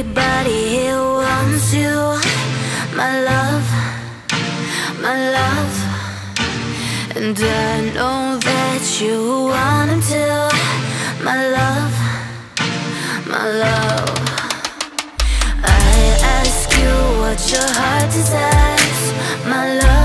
Everybody here wants you. My love, my love. And I know that you want him too My love, my love. I ask you what your heart desires. My love.